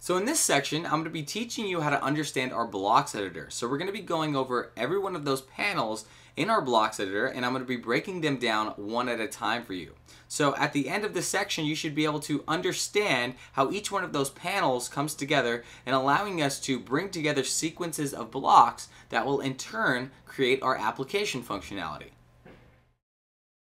So in this section, I'm going to be teaching you how to understand our blocks editor. So we're going to be going over every one of those panels in our blocks editor and I'm going to be breaking them down one at a time for you. So at the end of this section, you should be able to understand how each one of those panels comes together and allowing us to bring together sequences of blocks that will in turn create our application functionality.